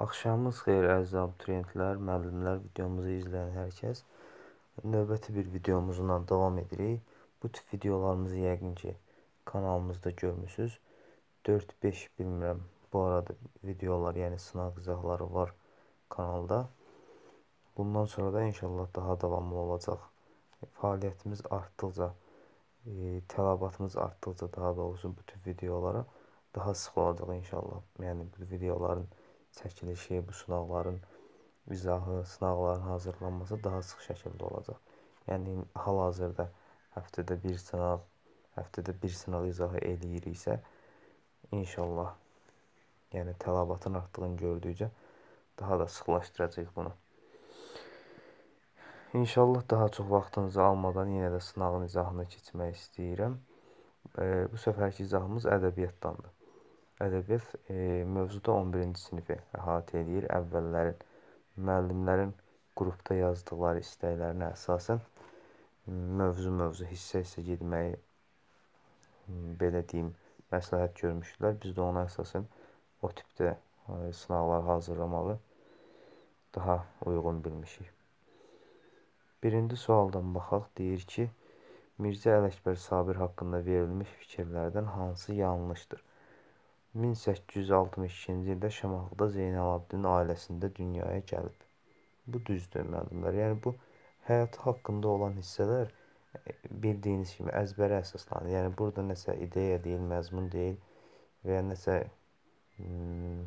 Axşamınız xeyir əziz abituriyentlər, müəllimlər, videomuzu izləyən hər kəs. Növbəti bir videomuzla davam edirik. Bu tip videolarımızı yəqin ki, kanalımızda görmüsünüz. 4-5 bilmirəm, bu arada videolar, yəni sınaq izahları var kanalda. Bundan sonra da inşallah daha davamlı olacaq. Fəaliyyətimiz artdıqca, e, tələbatımız artdıqca daha doğrusu bu tip videolara daha sıx olacaq inşallah. Yəni bu videoların çəkilişi, bu sınaqların izahı, sınaqların hazırlanması daha sıx şəkildə olacaq. Yəni hal-hazırda həftədə bir sınaq, həftədə bir sınaq izahı eləyiriksə, inşallah yəni tələbatın artdığını gördükcə daha da sıxlaşdıracağıq bunu. İnşallah daha çox vaxtınızı almadan yenə də sınağın izahına keçmək istəyirəm. Bu səfərki izahımız ədəbiyyatdandır. Ədəbiyyat e, mövzuda 11-ci sinifi əhatə eləyir. Əvvəllərin müəllimlərin qrupda yazdıqları istəklərinə əsasən mövzu-mövzu, hissə-hissə getməyi belə deyim, məsləhət görmüşdülər. Biz də ona əsasən o tipdə e, sınaqlar hazırlamağı daha uyğun bilmişik. Birinci sualdan baxaq. Deyir ki, Mirzə Ələkbər Sabir haqqında verilmiş fikirlərdən hansı yanlışdır? 1862-ci ildə Şamaxıda Zeynalabdin ailəsində dünyaya gəlib. Bu düzdür müəllimlər. Yəni bu həyatı haqqında olan hissələr e, bildiyiniz kimi əzbərə əsaslanır. Yəni burada nəsə ideya deyil, məzmun deyil və ya nəsə hmm,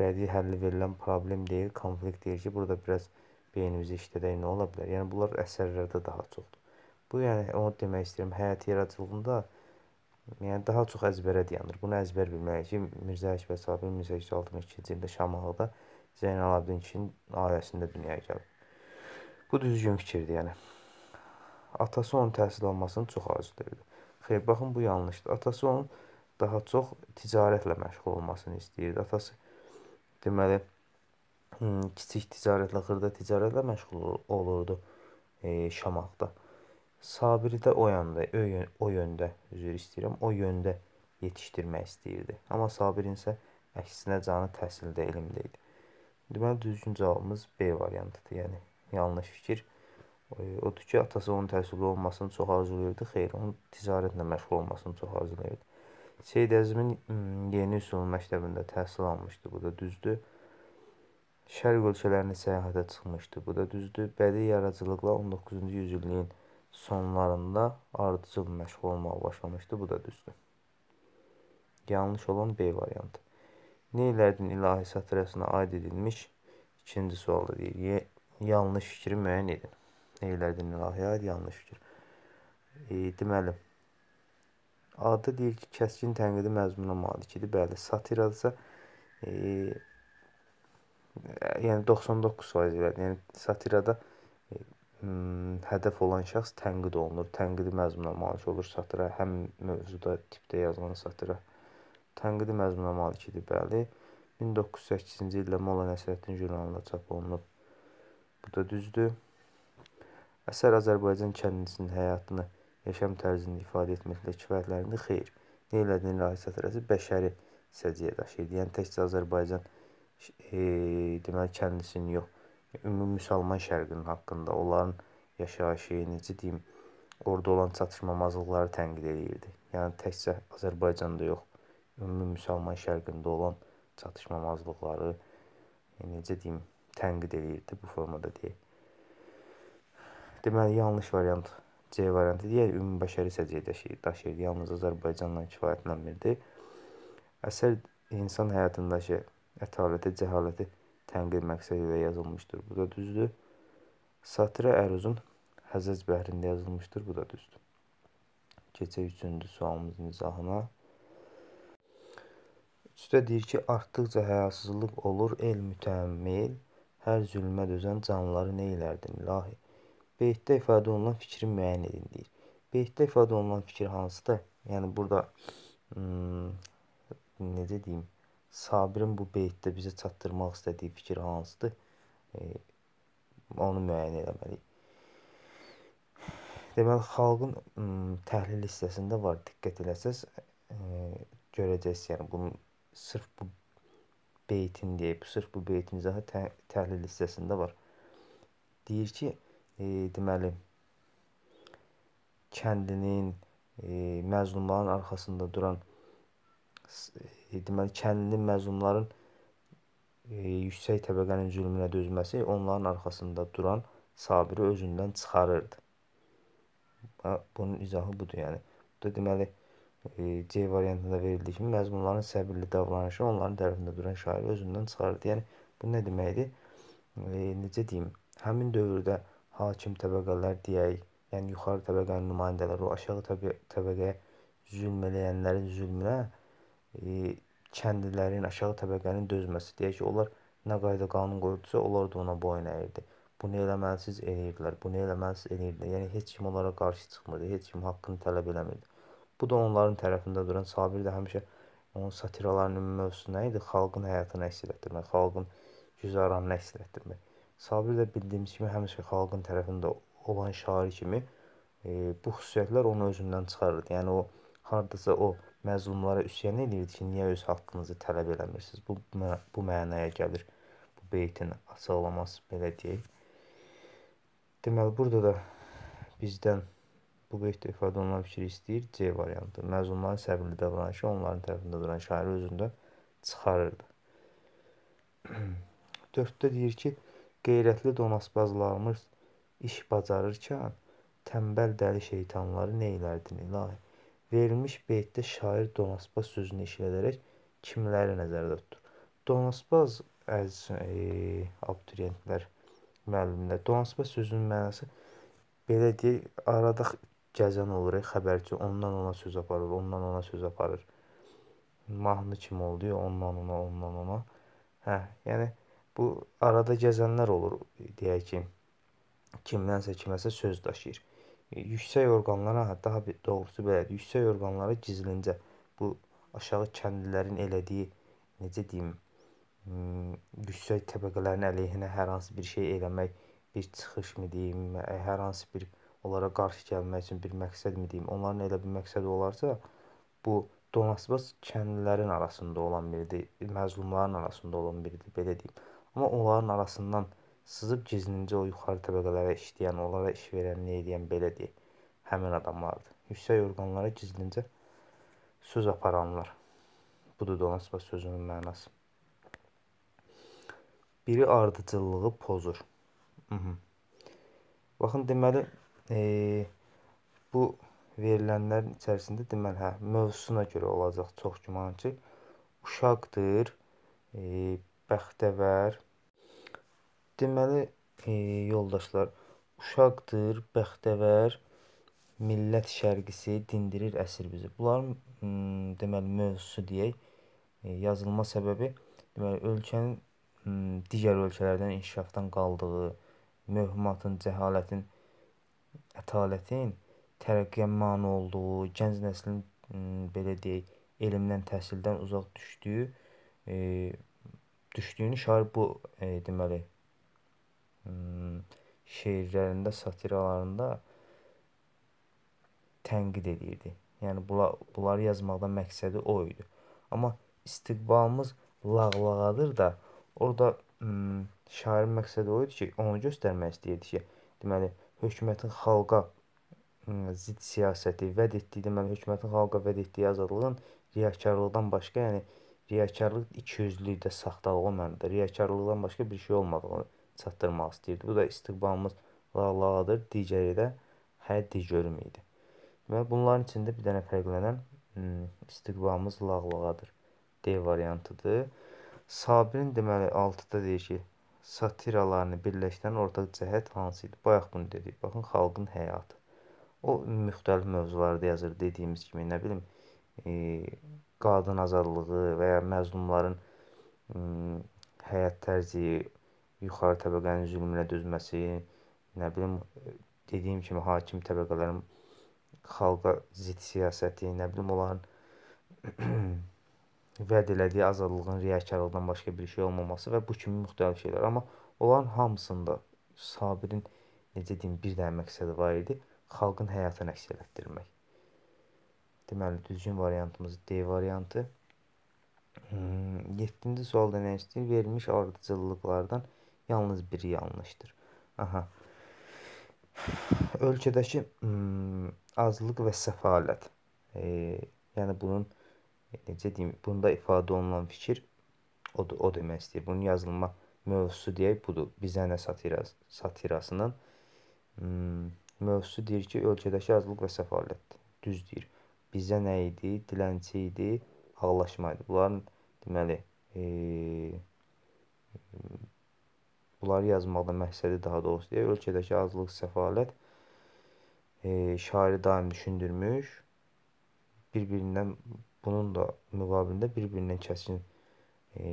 bədii həlli verilən problem deyil, konflikt deyil ki, burada biraz beynimizi işlədək nə ola bilər? Yəni bunlar əsərlərdə daha çoxdur. Bu yəni onu demək istəyirəm, həyat yaradıcılığında Yəni daha çox əzbərə dayanır. Bunu əzbər bilməliyik ki, Mirzə Əkbər Sabir 1862-ci ildə Şamaxıda Zeynalabdin kişinin ailəsində dünyaya gəlib. Bu düzgün fikirdir, yəni. Atası onun təhsil almasını çox arzulayırdı. Xeyr, baxın bu yanlışdır. Atası onun daha çox ticarətlə məşğul olmasını istəyirdi. Atası deməli hmm, kiçik ticarətlə, xırda ticarətlə məşğul olurdu e, Şamaxıda. Sabiri də o yanda, o, yön, o yöndə, üzr istəyirəm, o yöndə yetişdirmək istəyirdi. Amma Sabirin isə əksinə canı təhsildə, elmdə idi. Deməli, düzgün cavabımız B variantıdır. Yəni, yanlış fikir. Odur ki, atası onun təhsilli olmasını çox arzulayırdı. Xeyr, onun ticarətlə məşğul olmasını çox arzulayırdı. Seyid Əzimin yeni üsul məktəbində təhsil almışdı. Bu da düzdür. Şərq ölkələrinə səyahətə çıxmışdı. Bu da düzdür. Bədii yaradıcılıqla 19-cu yüzilliyin sonlarında ardıcıl məşğul olmağa başlamışdı. Bu da düzdür. Yanlış olan B variantı. Neylərdin ilahi satirəsinə aid edilmiş ikinci sualda deyir. Yanlış fikri müəyyən edin. Neylərdin ilahiyə aid yanlış fikir. E, deməli, adı deyir ki, kəskin tənqidi məzmuna malikdir. Bəli, satiradırsa e, yəni 99% elədir. Yəni satirada hədəf olan şəxs tənqid olunur. Tənqidi məzmuna malik olur satıra, həm mövzuda, tipdə yazılan satıra. Tənqidi məzmuna malik idi, bəli. 1908-ci ildə Molla Nəsrəddin jurnalında çap olunub. Bu da düzdür. Əsər Azərbaycan kəndlisinin həyatını, yaşam tərzini ifadə etməklə kifayətlənir. Xeyr. Neylədin ilahi satırası bəşəri səciyyə daşıyır. Yəni təkcə Azərbaycan e, deməli kəndlisinin yox, ümumi müsəlman şərqinin haqqında, onların yaşayışı, necə deyim, orada olan çatışmamazlıqları tənqid edirdi. Yəni təkcə Azərbaycanda yox, ümumi müsəlman şərqində olan çatışmamazlıqları, yəni, necə deyim, tənqid edirdi bu formada deyək. Deməli, yanlış variant C variantı deyək, ümumi bəşəri səciyyə daşıyır. Yalnız Azərbaycanla kifayətlənmirdi. Əsər insan həyatındakı ətaləti, cəhaləti tənqid məqsədi ilə yazılmışdır. Bu da düzdür. Satira əruzun Həzəc bəhrində yazılmışdır. Bu da düzdür. Keçək üçüncü sualımızın izahına. Üçdə deyir ki, artdıqca həyasızlıq olur, el mütəmmil, hər zülmə dözən canlıları nə elərdin, ilahi? Beytdə ifadə olunan fikri müəyyən edin, deyir. Beytdə ifadə olunan fikir hansıdır? Yəni, burada, hmm, necə deyim, Sabirin bu beytdə bizə çatdırmaq istədiyi fikir hansıdır? E, onu müəyyən etməliyik. Deməli, xalqın təhlil hissəsində var. Diqqət eləsəz, e, görəcəksiniz. Yəni bunun sırf bu beytin deyək. Sırf bu beytin izahı tə təhlil hissəsində var. Deyir ki, e, deməli kəndinin e, məzlumların arxasında duran deməli kəndinin məzlumların e, yüksək təbəqənin zülmünə dözməsi onların arxasında duran Sabiri özündən çıxarırdı. Bunun izahı budur, yəni. Bu da deməli e, C variantında verildiyi kimi məzmunların səbirli davranışı onların tərəfində duran şairi özündən çıxarırdı. Yəni bu nə deməkdir? E, necə deyim? Həmin dövrdə hakim təbəqələr deyək, yəni yuxarı təbəqənin nümayəndələri o aşağı təbəqəyə zülm eləyənlərin zülmünə e, kəndlilərin, aşağı təbəqənin dözməsi. Deyək ki, onlar nə qayda qanun qoydusa, onlar da ona boyun əyirdi bunu eləməlisiniz eləyirdilər, bunu eləməlisiniz eləyirdilər. Yəni heç kim onlara qarşı çıxmırdı, heç kim haqqını tələb eləmirdi. Bu da onların tərəfində duran Sabir də həmişə onun satiralarının mövzusu nə idi? Xalqın həyatını əks etdirmək, xalqın güzəranını əks etdirmək. Sabir də bildiyimiz kimi həmişə xalqın tərəfində olan şair kimi e, bu xüsusiyyətlər onu özündən çıxarırdı. Yəni o hardasa o məzlumlara üsyan edirdi ki, niyə öz haqqınızı tələb eləmirsiniz? Bu bu mənaya gəlir bu beytin açıqlaması belə deyək. Deməli, burada da bizdən bu qeyddə ifadə olunan fikri istəyir C variantı. Məzunların səbirli davranışı onların tərəfində duran şairi özündə çıxarırdı. 4-də deyir ki, qeyrətli donaspazlarımız iş bacarırkən tənbəl dəli şeytanları neylərdin ilahi? Verilmiş beytdə şair donaspaz sözünü işlədərək kimləri nəzərdə tutur? Donaspaz əziz e, abituriyentlər müəllimlər. Dolanışma sözünün mənası belə deyək, arada gəzən olur, xəbərçi ondan ona söz aparır, ondan ona söz aparır. Mahnı kimi oldu, ondan ona, ondan ona. Hə, yəni bu arada gəzənlər olur, deyək ki, kimdənsə kiməsə söz daşıyır. Yüksək orqanlara, daha doğrusu belədir. Yüksək orqanlara gizlincə bu aşağı kəndlilərin elədiyi necə deyim, yüksək təbəqələrin əleyhinə hər hansı bir şey eləmək, bir çıxışmı deyim, hər hansı bir onlara qarşı gəlmək üçün bir məqsədmi deyim, onların elə bir məqsədi olarsa, bu Donasbas kəndlilərin arasında olan biridir, məzlumların arasında olan biridir, belə deyim. Amma onların arasından sızıb gizlincə o yuxarı təbəqələrə işləyən, onlara iş verən, nə edən belə deyək, həmin adamlardır. Yüksək orqanlara gizlincə söz aparanlar. Budur Donasbas sözünün mənası. Biri ardıcıllığı pozur. -hı. Baxın, deməli, e, bu verilənlərin içərisində deməli, hə, mövzusuna görə olacaq çox güman ki, uşaqdır, e, bəxtəvər. Deməli, e, yoldaşlar, uşaqdır, bəxtəvər, millət şərqisi dindirir əsir bizi. Bunların deməli mövzusu deyək, e, yazılma səbəbi deməli ölkənin digər ölkələrdən inkişafdan qaldığı, mövhumatın, cəhalətin, ətalətin tərəqqiyə mane olduğu, gənc nəslin belə deyək, elmdən, təhsildən uzaq düşdüyü, e, düşdüyünü şair bu e, deməli şeirlərində, satiralarında tənqid edirdi. Yəni bunlar, bunları yazmaqda məqsədi o idi. Amma istiqbalımız lağlağadır da Orada şairin məqsədi o idi ki, onu göstərmək istəyirdi ki, deməli, hökumətin xalqa zidd siyasəti vəd etdiyi, deməli, hökumətin xalqa vəd etdiyi azadlığın riyakarlıqdan başqa, yəni riyakarlıq ikiyüzlülükdə, saxtalıq o mənada, riyakarlıqdan başqa bir şey olmadığını çatdırmaq istəyirdi. Bu da istiqbalımız lağlağadır, digəri də həddi görüm idi. Deməli, bunların içində bir dənə fərqlənən istiqbalımız lağlağadır. D variantıdır. Sabirin deməli 6-da deyir ki, satiralarını birləşdirən ortaq cəhət hansı idi? Bayaq bunu dedik. Baxın, xalqın həyatı. O müxtəlif mövzularda yazır dediyimiz kimi, nə bilim, e, qadın azadlığı və ya məzlumların e, həyat tərzi, yuxarı təbəqənin zülmünə dözməsi, nə bilim, dediyim kimi hakim təbəqələrin xalqa zidd siyasəti, nə bilim, onların vəd elədiyi azadlığın riyakarlıqdan başqa bir şey olmaması və bu kimi müxtəlif şeylər. Amma onların hamısında Sabirin necə deyim, bir dənə məqsədi var idi, xalqın həyatını əks etdirmək. Deməli, düzgün variantımız D variantı. 7-ci sualda nə istəyir? Verilmiş ardıcıllıqlardan yalnız biri yanlışdır. Aha. Ölkədəki azlıq və səfalət. E, yəni bunun necə deyim, bunda ifadə olunan fikir o, o demək istəyir. Bunun yazılma mövzusu deyək budur. Bizə nə satirası, satirasının mövzusu deyir ki, ölkədəki azlıq və səfalətdir. Düz deyir. Bizə nə idi? Dilənçi idi, ağlaşma idi. Bunların deməli, e, bunları yazmaqda məqsədi daha doğrusu deyək, ölkədəki azlıq, səfalət e, şairi daim düşündürmüş. Bir-birindən bunun da müqabilində bir-birindən kəskin e,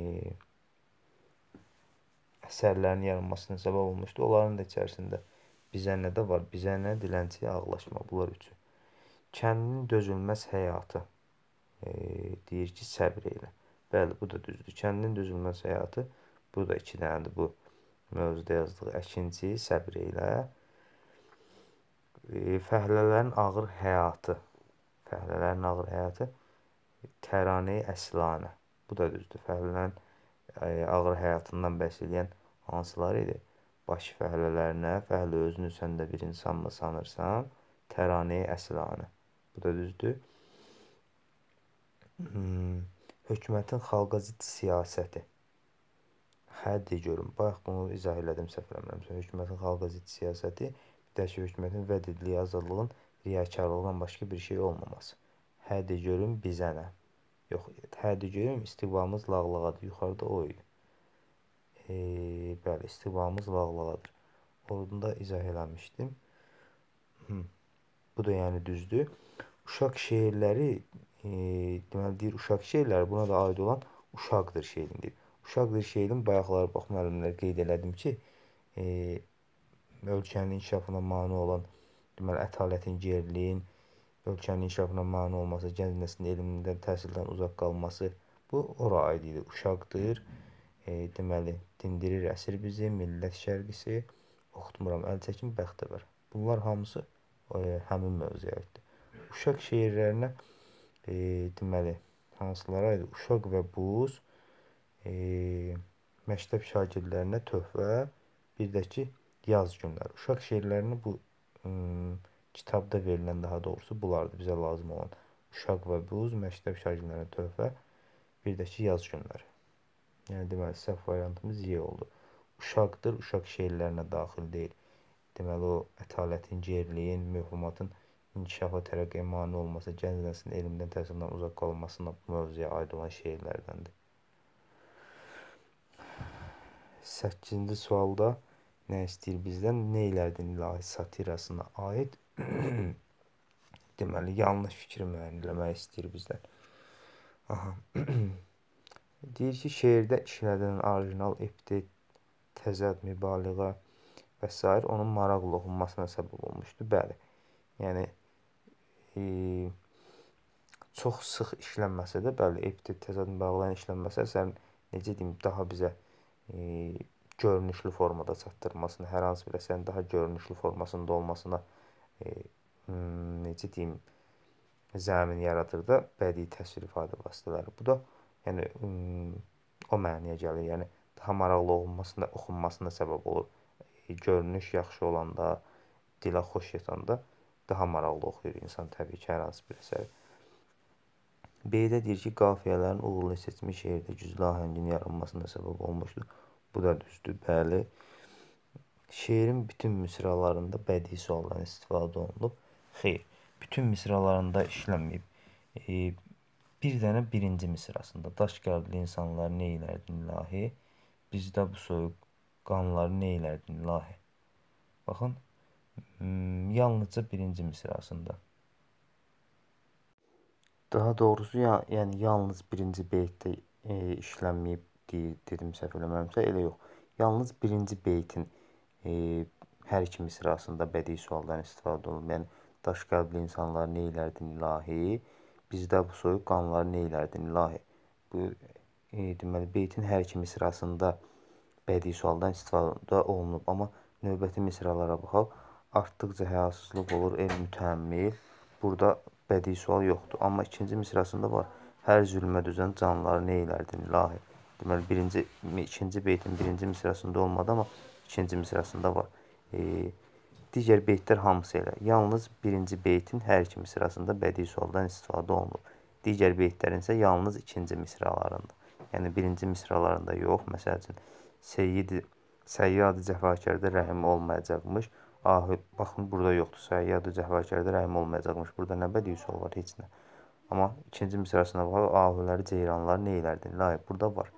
əsərlərin yaranmasına səbəb olmuşdu. Onların da içərisində bizə nə də var? Bizə nə dilənçiyə ağlaşma bunlar üçün. Kəndin dözülməz həyatı e, deyir ki, səbr elə. Bəli, bu da düzdür. Kəndin dözülməz həyatı bu da 2 dənədir bu mövzuda yazdıq. Əkinçi səbr elə. E, fəhlələrin ağır həyatı. Fəhlələrin ağır həyatı təranə əslanə. Bu da düzdür. Fəhlələrin e, ağır həyatından bəhs edən hansıları idi? Baş fəhlələrinə, fəhlə özünü sən də bir insanmı sanırsan? Təranə əslanə. Bu da düzdür. Hmm, hökumətin xalqa zidd siyasəti. Hə, de görüm. Bayaq bunu izah elədim səhv eləmirəmsə. Hökumətin xalqa zidd siyasəti bir də ki, hökumətin vəd edildiyi azadlığın riyakarlıqdan başqa bir şey olmaması. Hə, de görüm bizə nə? Yox, hədə görüm istiqbamız lağlağadır. Yuxarıda o idi. E, bəli, istiqbamız lağlağadır. Orada izah eləmişdim. Hı. Bu da yəni düzdür. Uşaq şeirləri e, deməli deyir uşaq şeirləri buna da aid olan uşaqdır şeirindir. Uşaqdır şeirin bayaqlar bax müəllimlər qeyd elədim ki, e, ölkənin inkişafına mane olan deməli ətalətin, geriliyin, ölkənin inkişafına mane olması, gənc nəslin elmdən, təhsildən uzaq qalması bu ora aid idi. Uşaqdır. E, deməli, dindirir əsir bizi, millət şərqisi, oxutmuram, əl çəkin bəxtəvər. Bunlar hamısı e, həmin mövzuya aiddir. Uşaq şeirlərinə e, deməli, hansılara aid? Uşaq və buz, e, məktəb şagirdlərinə töhfə, bir də ki, yaz günləri. Uşaq şeirlərini bu ım, kitabda verilən daha doğrusu bulardır bizə lazım olan. Uşaq və buz, məktəb şagirdlərinə töhfə, bir də ki, yaz günləri. Yəni deməli səhv variantımız Y oldu. Uşaqdır, uşaq şeirlərinə daxil deyil. Deməli o ətalətin, geriliyin, mövhumatın inkişafa tərəqqiyə mane olması, gənc nəslin elmdən, təhsildən uzaq qalmasına bu mövzuya aid olan şeirlərdəndir. 8-ci sualda nə istəyir bizdən? Neylərdin ilahi satirasına aid deməli yanlış fikri müəyyən etmək istəyir bizdən. Aha. Deyir ki, şeirdə işlədilən orijinal epitet, təzad, mübaliğə və s. onun maraqla oxunmasına səbəb olmuşdu. Bəli. Yəni e, çox sıx işlənməsə də, bəli, epitet, təzad, mübaliğələrin işlənməsi əsərin necə deyim, daha bizə e, görünüşlü formada çatdırmasına, hər hansı bir əsərin daha görünüşlü formasında olmasına e, necə deyim, zəmin yaradır da bədii təsvir ifadə vasitələri. Bu da yəni o mənaya gəlir. Yəni daha maraqlı olunmasına, oxunmasına səbəb olur. E, görünüş yaxşı olanda, dilə xoş yatanda daha maraqlı oxuyur insan təbii ki, hər hansı bir əsəri. B-də deyir ki, qafiyələrin uğurlu seçimi şeirdə güclü ahəngin yaranmasına səbəb olmuşdur. Bu da düzdür, bəli. Şeirin bütün misralarında bədii sualdan istifadə olunub. Xeyr, bütün misralarında işlənməyib. E, bir dənə birinci misrasında daş qəlbli insanlar nə elərdin ilahi? Bizdə bu soyuq qanları nə elərdin ilahi? Baxın, yalnızca birinci misrasında. Daha doğrusu, ya, yəni yalnız birinci beytdə e, işlənməyib dedim səhv eləmirəmsə, elə yox. Yalnız birinci beytin e, hər iki misrasında bədii sualdan istifadə olunub. Yəni daş qəlbli insanlar nə elərdin ilahi? Bizdə bu soyuq qanları nə elərdin ilahi? Bu e, deməli beytin hər iki misrasında bədii sualdan istifadə olunub, amma növbəti misralara baxaq. Artdıqca həyasızlıq olur, el mütəmmil. Burada bədii sual yoxdur, amma ikinci misrasında var. Hər zülmə düzən canlıları nə elərdin ilahi? Deməli, birinci, ikinci beytin birinci misrasında olmadı, amma ikinci misrasında var. E, digər beytlər hamısı elə. Yalnız birinci beytin hər iki misrasında bədii sualdan istifadə olunub. Digər beytlərin isə yalnız ikinci misralarında. Yəni birinci misralarında yox. Məsəl üçün Seyyid Səyyad cəfakarda rəhim olmayacaqmış. Ahı baxın burada yoxdur. Səyyad cəfakarda rəhim olmayacaqmış. Burada nə bədii sual var, heç nə. Amma ikinci misrasında var. Ahüləri, ceyranları nə elərdin? Layiq burada var.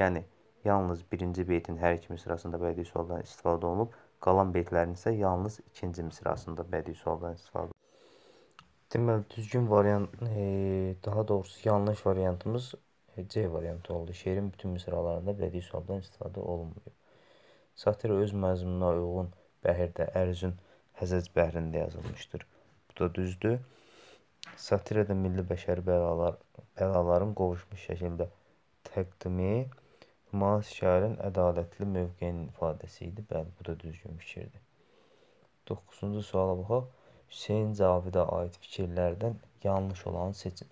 Yəni yalnız birinci beytin hər iki misrasında bədii sualdan istifadə olunub. Qalan beytlərin isə yalnız ikinci misrasında bədii sualdan istifadə olunub. Deməli, düzgün variant, e, daha doğrusu yanlış variantımız e, C variantı oldu. Şeirin bütün misralarında bədii sualdan istifadə olunmuyor. Satira öz məzmununa uyğun bəhirdə Ərzün Həzəc bəhrində yazılmışdır. Bu da düzdür. Satirada milli bəşəri bəlalar, bəlaların qovuşmuş şəkildə təqdimi müas şairin ədalətli mövqeyinin ifadəsi idi. Bəli, bu da düzgün fikirdir. 9-cu suala baxaq. Hüseyn Cavidə aid fikirlərdən yanlış olanı seçin.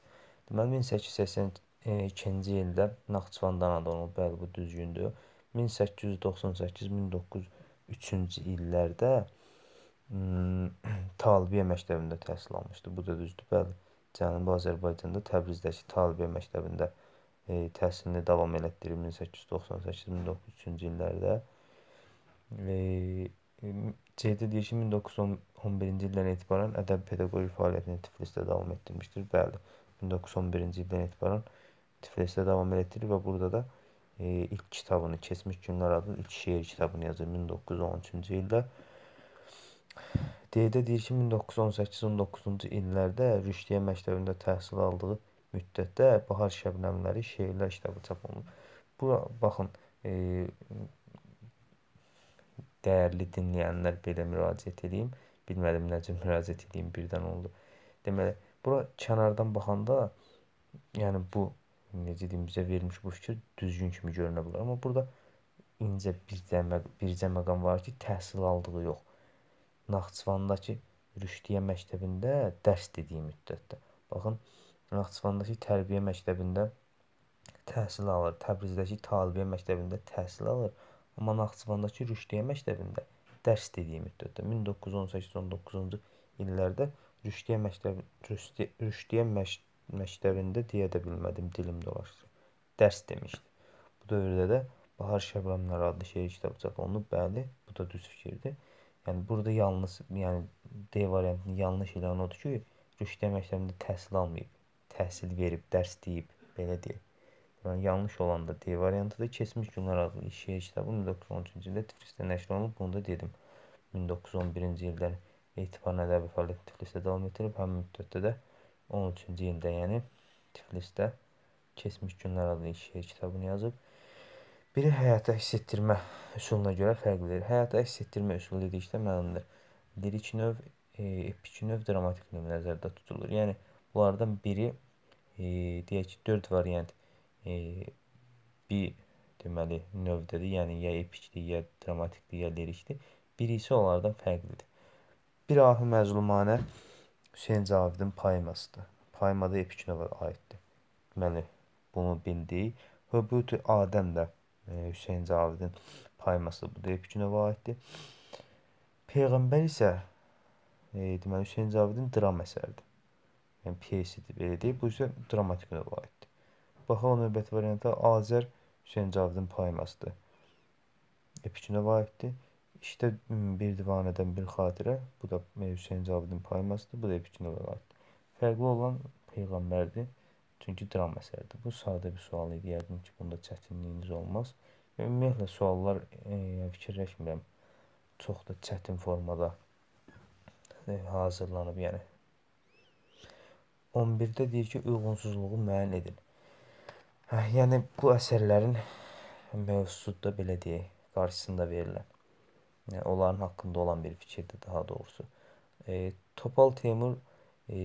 Deməli 1882-ci ildə Naxçıvandan anadan olub. Bəli, bu düzgündür. 1898-1903-cü illərdə hmm, Talibiyyə məktəbində təhsil almışdı. Bu da düzdür. Bəli, Cənubi Azərbaycanda Təbrizdəki Talibiyyə məktəbində e, təhsilini davam elətdirib 1898-1903-cü illərdə. E, C-də deyir ki, 1911-ci ildən etibarən ədəbi pedaqoji fəaliyyətini Tiflisdə davam etdirmişdir. Bəli, 1911-ci ildən etibarən Tiflisdə davam etdirir və burada da e, ilk kitabını, Keçmiş Günlər adlı ilk şeir kitabını yazır 1913-cü ildə. D-də deyir ki, 1918-19-cu illərdə Rüşdiyə məktəbində təhsil aldığı müddətdə Bahar Şəbnəmləri şeirlər kitabı çap olunub. Bu baxın, e, dəyərli dinləyənlər belə müraciət edeyim. Bilmədim necə müraciət edeyim, birdən oldu. Deməli, bura kənardan baxanda, yəni bu necə deyim, bizə verilmiş bu fikir düzgün kimi görünə bilər. Amma burada incə bircə, bircə məqam var ki, təhsil aldığı yox. Naxçıvandakı Rüşdiyə məktəbində dərs dediyi müddətdə. Baxın, Naxçıvandakı tərbiyə məktəbində təhsil alır. Təbrizdəki Talibiyyə məktəbində təhsil alır. Amma Naxçıvandakı Rüşdiyə məktəbində dərs dediyi müddətdə 1918-19-cu illərdə Rüşdiyə məktəbi Rüşdiyə, Rüşdiyə məktəbində deyə də bilmədim, dilim dolaşdı. Dərs demişdi. Bu dövrdə də Bahar Şəbramlar adlı şeir kitabı çap olunub. Bəli, bu da düz fikirdir. Yəni burada yalnız, yəni D variantının yanlış elan odur ki, Rüşdiyə məktəbində təhsil almayıb, təhsil verib, dərs deyib, belə deyək. Yəni yanlış olan da D variantıdır. Keçmiş günlər adlı şeir kitabı 1913-cü ildə Tiflisdə nəşr olunub. Bunu da dedim. 1911-ci ildən etibarən ədəbi fəaliyyət Tiflisdə davam etdirib. Həmin müddətdə də 13-cü ildə, yəni Tiflisdə Keçmiş günlər adlı şeir kitabını yazıb. Biri həyata hiss etdirmə üsuluna görə fərqlidir. Həyata hiss etdirmə üsulu dedikdə məlumdur. Lirik növ, e, epik növ, dramatik növ nəzərdə tutulur. Yəni bunlardan biri e, deyək ki, 4 variant e, bir deməli növdədir. Yəni ya epikdir, ya dramatikdir, ya lirikdir. Biri isə onlardan fərqlidir. Bir ahı məzlumanə Hüseyn Cavidin poemasıdır. Poemada epik növə aiddir. Deməli, bunu bildik. Höbut Adəm də e, Hüseyn Cavidin poemasıdır. Bu da epik növə aiddir. Peyğəmbər isə e, deməli Hüseyn Cavidin dram əsəridir. Yəni pyesidir belə deyək. Bu isə dramatik növə aiddir. Baxaq növbəti variantda Azər Hüseyn Cavidin poemasıdır. Epikünə aiddir. İşdə bir divanədən bir xatirə. Bu da Hüseyn Cavidin poemasıdır. Bu da epikünə aiddir. Fərqli olan Peyğəmbərdir. Çünki dram əsəridir. Bu sadə bir sual idi. Yəqin ki, bunda çətinliyiniz olmaz. Ümumiyyətlə suallar e, fikirləşmirəm. Çox da çətin formada e, hazırlanıb, yəni 11-də deyir ki, uyğunsuzluğu müəyyən edin. Hə, yəni bu əsərlərin mövzusu da belə deyək, qarşısında verilən. Yəni onların haqqında olan bir fikirdir daha doğrusu. E, Topal Teymur e,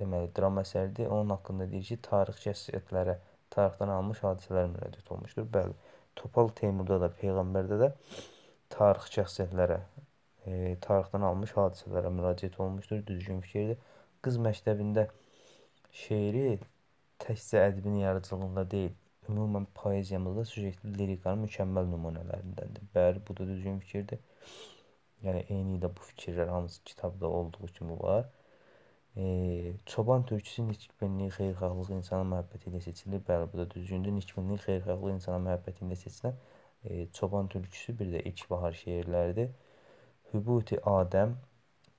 deməli dram əsəridir. Onun haqqında deyir ki, tarixçi şəxsiyyətlərə tarixdən almış hadisələr müraciət olmuşdur. Bəli, Topal Teymurda da, peyğəmbərdə də tarix şəxsiyyətlərə, e, tarixdən almış hadisələrə müraciət olmuşdur. Düzgün fikirdir. Qız məktəbində şeiri təkcə ədəbin yaradıcılığında deyil, ümumən poeziyamızda sujetli lirikanın mükəmməl nümunələrindəndir. Bəli, bu da düzgün fikirdir. Yəni eyni də bu fikirlər hamısı kitabda olduğu kimi var. E, çoban türküsü nikbinlik, xeyirxahlıq, insana məhəbbəti ilə seçilir. Bəli, bu da düzgündür. Nikbinlik, xeyirxahlıq, insana məhəbbəti ilə seçilən e, çoban türküsü bir də ilk bahar şeirləridir. Hübuti Adəm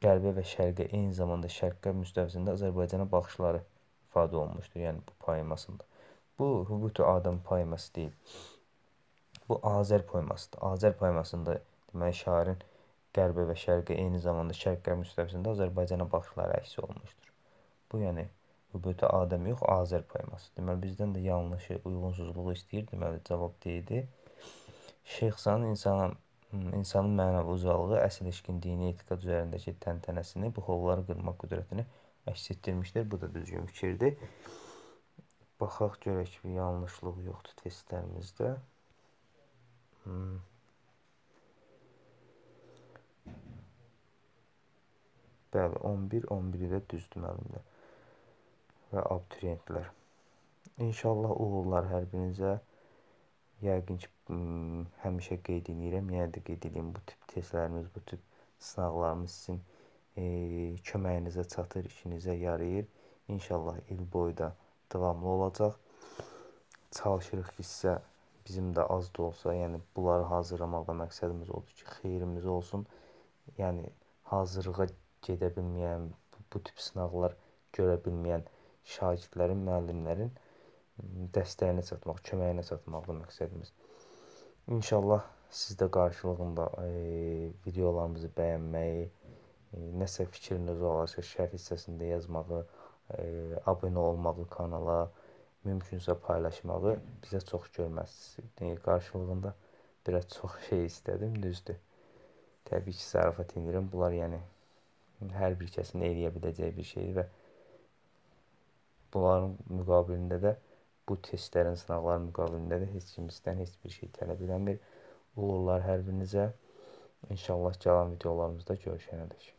qərbə və şərqə eyni zamanda şərqə müstəvisində Azərbaycana baxışları ifadə olunmuşdur. Yəni bu poemasında. Bu Hübuti Adəm poeması deyil. Bu Azər poemasıdır. Azər poemasında deməli şairin qərbə və şərqə eyni zamanda şərq-qərb müstəvisində Azərbaycana baxışları əks olunmuşdur. Bu yəni Hübuti Adəm yox, Azər poeması. Deməli bizdən də yanlışı, uyğunsuzluğu istəyir. Deməli cavab D-dir. Şeyxsanın insana insanın mənəvi ucalığı, əsl eşqin dini etiqad üzərindəki təntənəsini, bu xolları qırmaq qüdrətini əks etdirmişdir. Bu da düzgün fikirdir. Baxaq görək bir yanlışlıq yoxdur testlərimizdə. Hmm. Bəli, 11, 11-i də düzdür müəllimlər və abituriyentlər. İnşallah uğurlar hər birinizə. Yəqin ki, həmişə qeyd edirəm, yenə də qeyd edeyim, bu tip testlərimiz, bu tip sınaqlarımız sizin e, köməyinizə çatır, işinizə yarayır. İnşallah il boyu da davamlı olacaq. Çalışırıq ki, sizə bizim də az da olsa, yəni bunları hazırlamaqda məqsədimiz odur ki, xeyrimiz olsun. Yəni hazırlığa gedə bilməyən, bu tip sınaqlar görə bilməyən şagirdlərin, müəllimlərin dəstəyinə çatmaq, köməyinə çatmaqdır məqsədimiz. İnşallah siz də qarşılığında e, videolarımızı bəyənməyi, e, nəsə fikriniz olarsa şərh hissəsində yazmağı, abunə olmağı kanala, mümkünsə paylaşmağı bizə çox görməsiniz. E, qarşılığında biraz çox şey istədim, düzdür. Təbii ki, zarafat edirəm. Bunlar yəni hər bir kəsin eləyə biləcəyi bir şeydir və bunların müqabilində də bu testlərin, sınaqların müqabilində də heç kim bizdən heç bir şey tələb eləmir. Uğurlar hər birinizə. İnşallah gələn videolarımızda görüşənədək.